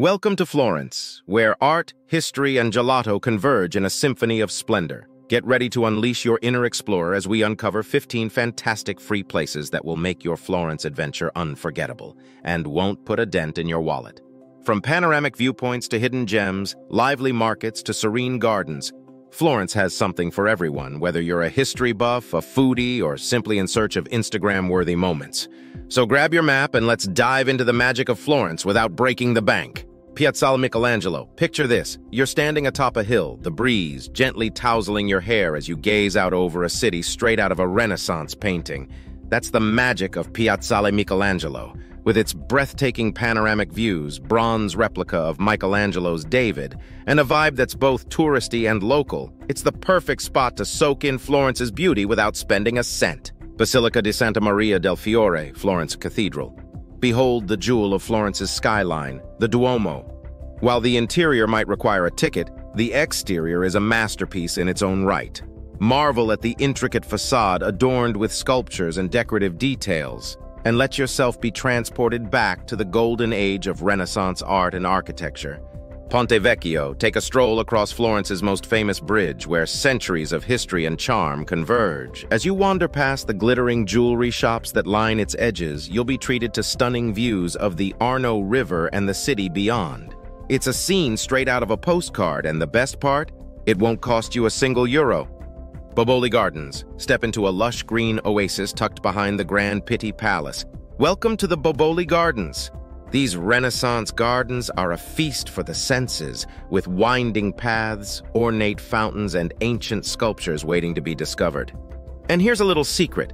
Welcome to Florence, where art, history, and gelato converge in a symphony of splendor. Get ready to unleash your inner explorer as we uncover 15 fantastic free places that will make your Florence adventure unforgettable and won't put a dent in your wallet. From panoramic viewpoints to hidden gems, lively markets to serene gardens, Florence has something for everyone, whether you're a history buff, a foodie, or simply in search of Instagram-worthy moments. So grab your map and let's dive into the magic of Florence without breaking the bank. Piazzale Michelangelo. Picture this. You're standing atop a hill, the breeze gently tousling your hair as you gaze out over a city straight out of a Renaissance painting. That's the magic of Piazzale Michelangelo. With its breathtaking panoramic views, bronze replica of Michelangelo's David, and a vibe that's both touristy and local, it's the perfect spot to soak in Florence's beauty without spending a cent. Basilica di Santa Maria del Fiore, Florence Cathedral. Behold the jewel of Florence's skyline, the Duomo. While the interior might require a ticket, the exterior is a masterpiece in its own right. Marvel at the intricate facade adorned with sculptures and decorative details, and let yourself be transported back to the golden age of Renaissance art and architecture. Ponte Vecchio, take a stroll across Florence's most famous bridge where centuries of history and charm converge. As you wander past the glittering jewelry shops that line its edges, you'll be treated to stunning views of the Arno River and the city beyond. It's a scene straight out of a postcard, and the best part? It won't cost you a single euro. Boboli Gardens. Step into a lush green oasis tucked behind the Grand Pitti Palace. Welcome to the Boboli Gardens. These Renaissance gardens are a feast for the senses, with winding paths, ornate fountains, and ancient sculptures waiting to be discovered. And here's a little secret.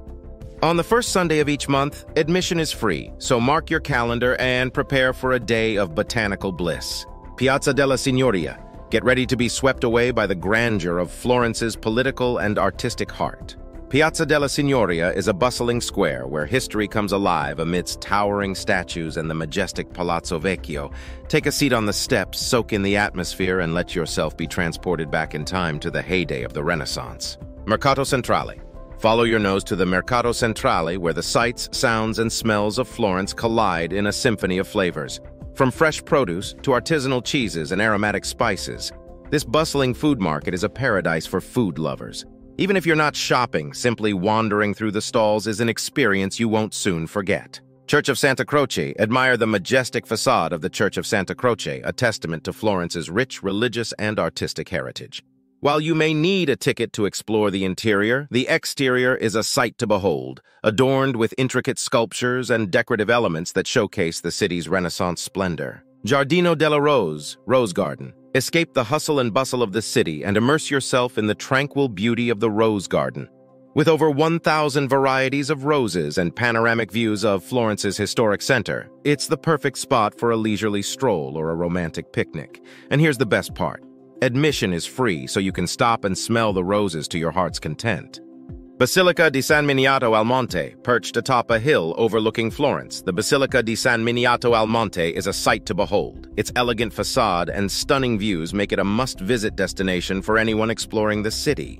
On the first Sunday of each month, admission is free, so mark your calendar and prepare for a day of botanical bliss. Piazza della Signoria. Get ready to be swept away by the grandeur of Florence's political and artistic heart. Piazza della Signoria is a bustling square where history comes alive amidst towering statues and the majestic Palazzo Vecchio. Take a seat on the steps, soak in the atmosphere, and let yourself be transported back in time to the heyday of the Renaissance. Mercato Centrale. Follow your nose to the Mercato Centrale where the sights, sounds, and smells of Florence collide in a symphony of flavors. From fresh produce to artisanal cheeses and aromatic spices, this bustling food market is a paradise for food lovers. Even if you're not shopping, simply wandering through the stalls is an experience you won't soon forget. Church of Santa Croce, admire the majestic facade of the Church of Santa Croce, a testament to Florence's rich religious and artistic heritage. While you may need a ticket to explore the interior, the exterior is a sight to behold, adorned with intricate sculptures and decorative elements that showcase the city's Renaissance splendor. Giardino della Rose, Rose Garden, Escape the hustle and bustle of the city and immerse yourself in the tranquil beauty of the rose garden. With over 1,000 varieties of roses and panoramic views of Florence's historic center, it's the perfect spot for a leisurely stroll or a romantic picnic. And here's the best part. Admission is free, so you can stop and smell the roses to your heart's content. Basilica di San Miniato al Monte, perched atop a hill overlooking Florence, the Basilica di San Miniato al Monte is a sight to behold. Its elegant facade and stunning views make it a must-visit destination for anyone exploring the city.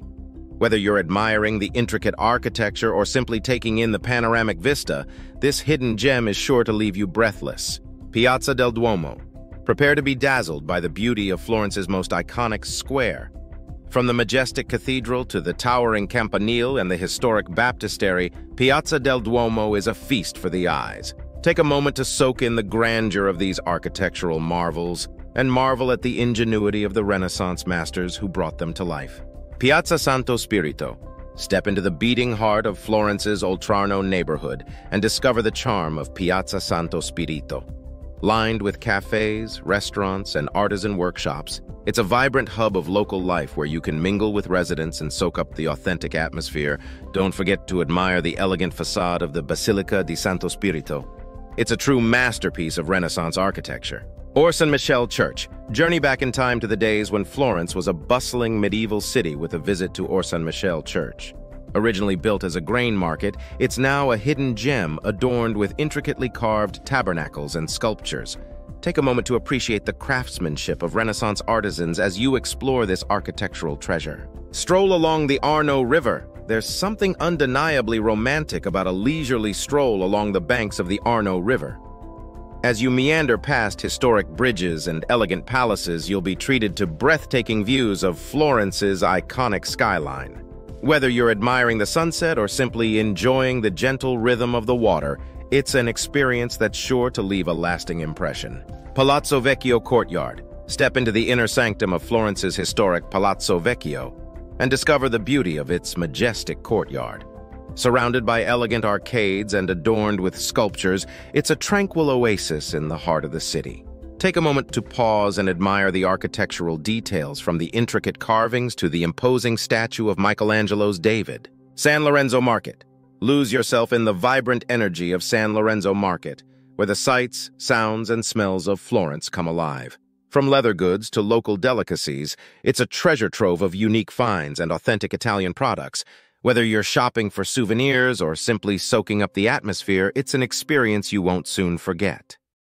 Whether you're admiring the intricate architecture or simply taking in the panoramic vista, this hidden gem is sure to leave you breathless. Piazza del Duomo. Prepare to be dazzled by the beauty of Florence's most iconic square, from the majestic cathedral to the towering campanile and the historic baptistery, Piazza del Duomo is a feast for the eyes. Take a moment to soak in the grandeur of these architectural marvels and marvel at the ingenuity of the Renaissance masters who brought them to life. Piazza Santo Spirito. Step into the beating heart of Florence's Oltrarno neighborhood and discover the charm of Piazza Santo Spirito. Lined with cafes, restaurants, and artisan workshops, it's a vibrant hub of local life where you can mingle with residents and soak up the authentic atmosphere. Don't forget to admire the elegant facade of the Basilica di Santo Spirito. It's a true masterpiece of Renaissance architecture. Orsanmichele Church. Journey back in time to the days when Florence was a bustling medieval city with a visit to Orsanmichele Church. Originally built as a grain market, it's now a hidden gem adorned with intricately carved tabernacles and sculptures. Take a moment to appreciate the craftsmanship of Renaissance artisans as you explore this architectural treasure. Stroll along the Arno River. There's something undeniably romantic about a leisurely stroll along the banks of the Arno River. As you meander past historic bridges and elegant palaces, you'll be treated to breathtaking views of Florence's iconic skyline. Whether you're admiring the sunset or simply enjoying the gentle rhythm of the water, it's an experience that's sure to leave a lasting impression. Palazzo Vecchio Courtyard. Step into the inner sanctum of Florence's historic Palazzo Vecchio and discover the beauty of its majestic courtyard. Surrounded by elegant arcades and adorned with sculptures, it's a tranquil oasis in the heart of the city. Take a moment to pause and admire the architectural details from the intricate carvings to the imposing statue of Michelangelo's David. San Lorenzo Market. Lose yourself in the vibrant energy of San Lorenzo Market, where the sights, sounds, and smells of Florence come alive. From leather goods to local delicacies, it's a treasure trove of unique finds and authentic Italian products, whether you're shopping for souvenirs or simply soaking up the atmosphere, it's an experience you won't soon forget.